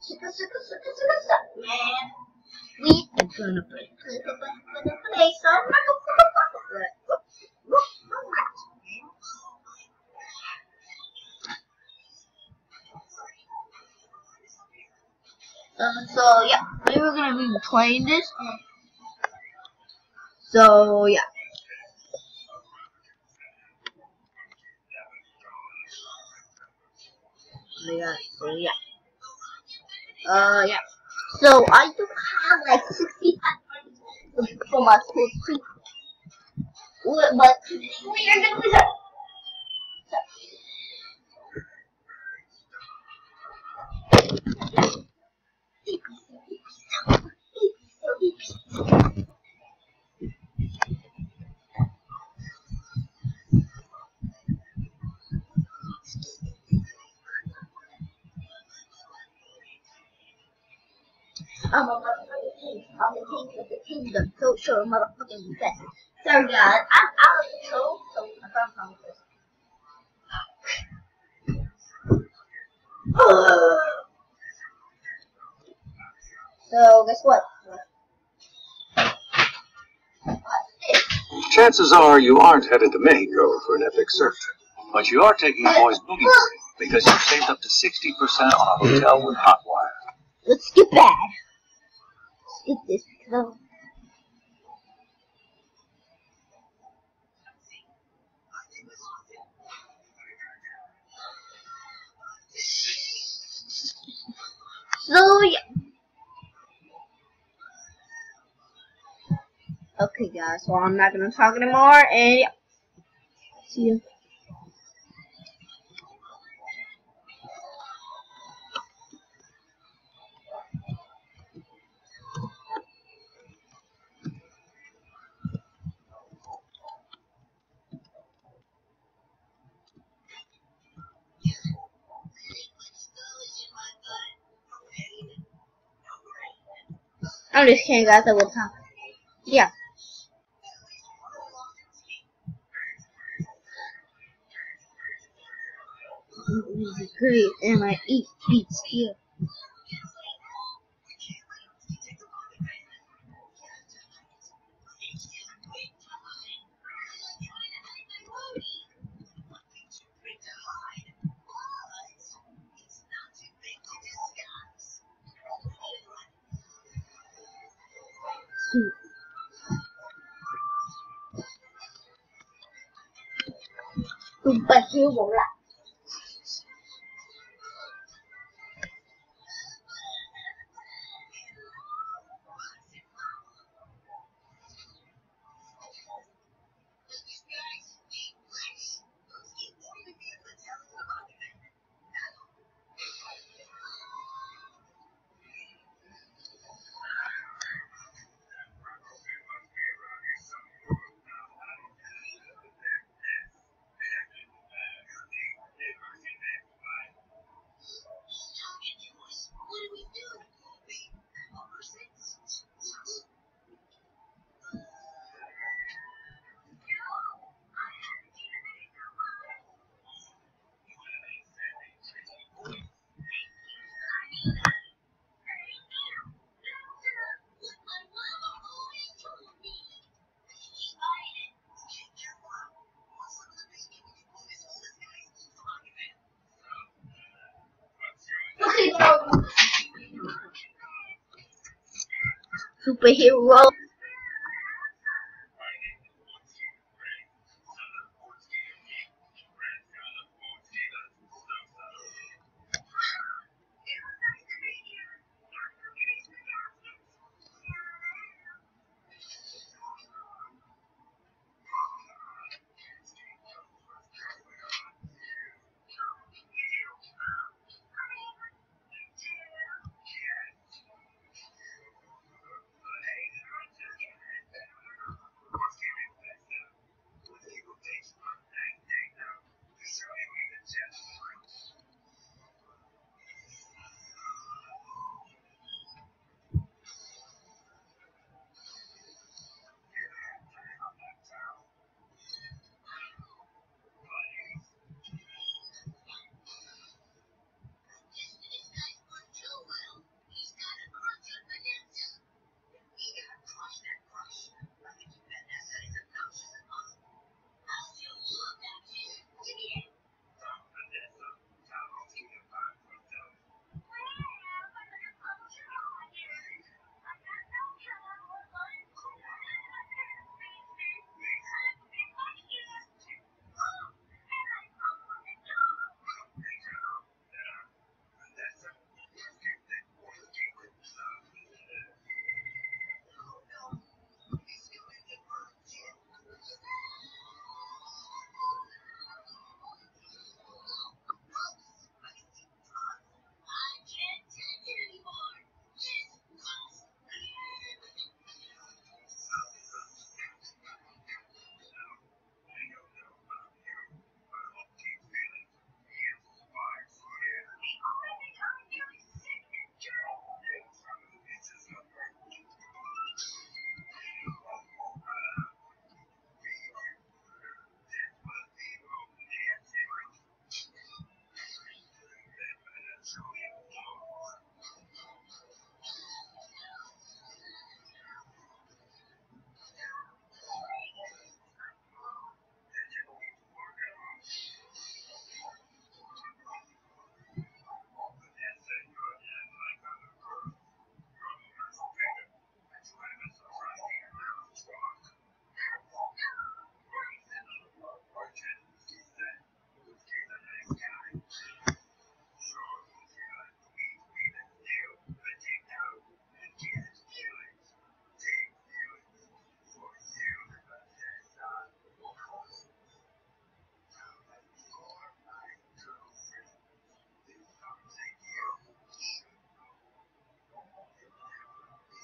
suka, suka, suka, suka, suka, man. We are gonna play, play, play, play, play, play some motherfucker. Uh, so yeah, we were gonna be playing this. So yeah. So yeah, so yeah. Uh yeah. So I do have like 65 for my school too. But we are gonna lose it. I'm a motherfucking king. I'm the king of the kingdom. So sure, motherfucking best. Sorry guys, I'm out of control, so I found some So guess what? Chances are you aren't headed to Mexico for an epic surf trip, but you are taking boys boogie because you've saved up to 60% on a hotel with Hotwire. Let's get bad. Get this because So yeah. Okay guys, so I'm not gonna talk anymore and yeah. See you. I'm just kidding guys, I will talk. Yeah. Great, and I eat here. sự Tụi bà siêu bộ lại. Superhero.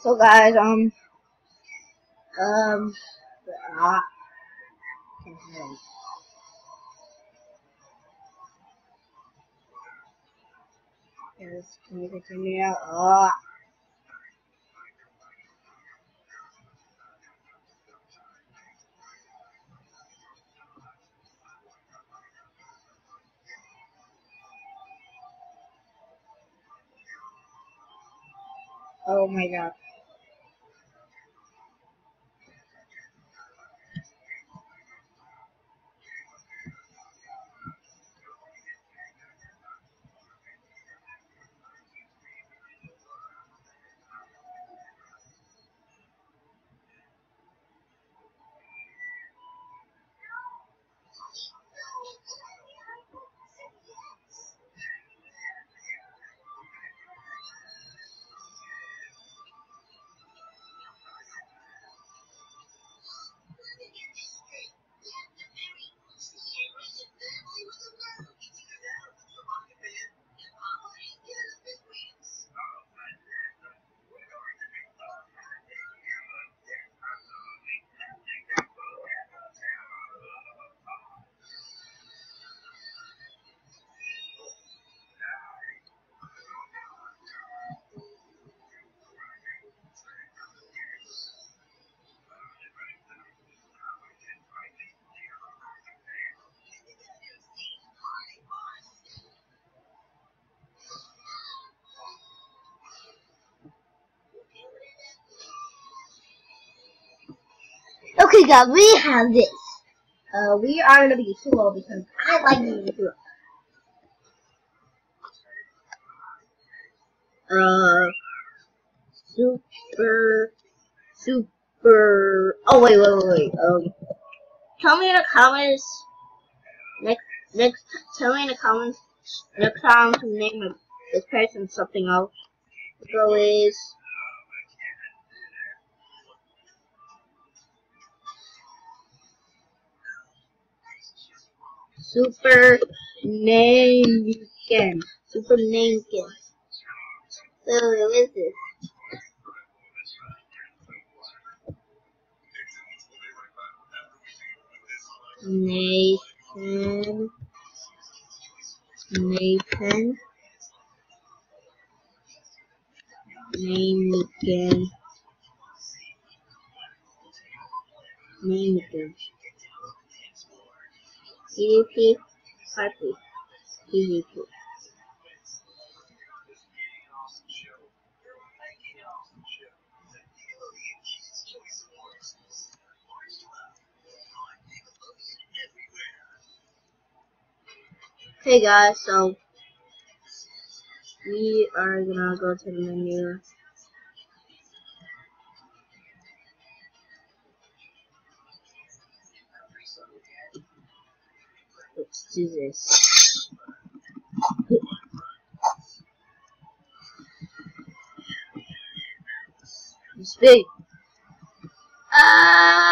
So guys, um, um, ah, yes, can you continue out? Ah. Oh my god. Okay, guys, we have this. Uh, we are gonna be slow because I like being slow. Uh, super, super. Oh wait, wait, wait, wait. Um, tell me in the comments. Next, next, tell me in the comments next time to name this person something else. So is. Super Namekin. Super Namekin. So, who is this? Nathan. Nathan. Name again. Harpy, Hey guys, so we are gonna go to the menu. Let's do this. It's big. Ah!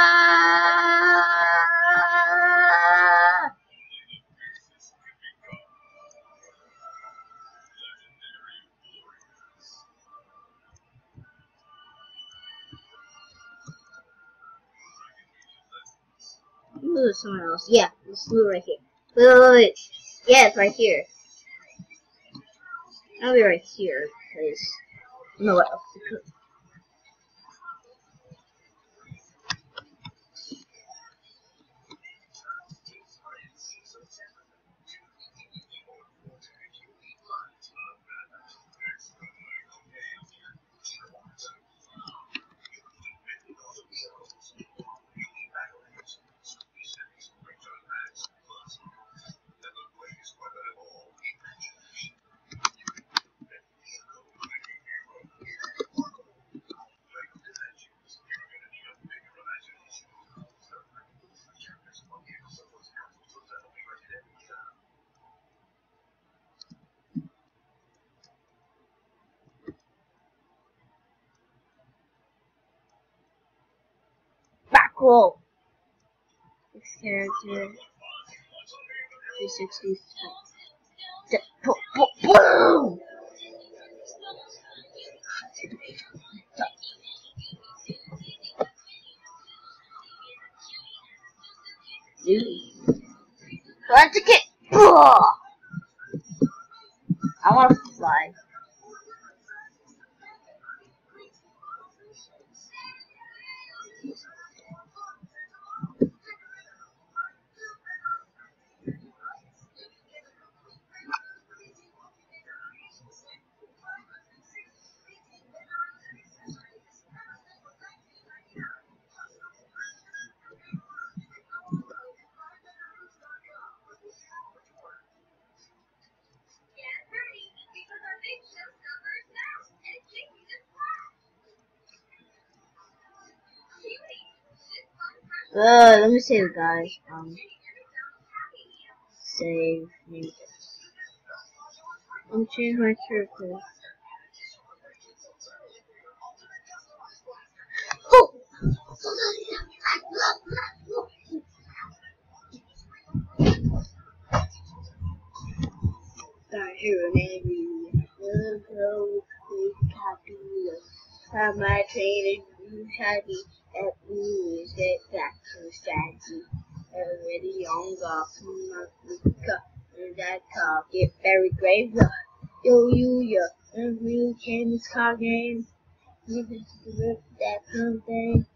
Ooh, someone else. Yeah, this blue right here. Wait, wait, wait. Yeah, it's right here. I'll be right here, because no what else to. cool. This character. 360. Boom! Let's get. I want to fly. Uh, let me save, guys. Um, save. me. I'm change my character. Oh! Got here an enemy. Hello, happy. Have my train and happy at me get back to strategy. Already younger from Africa and that car get very grave. Yo, you, yo, and we came this car game. You just that something.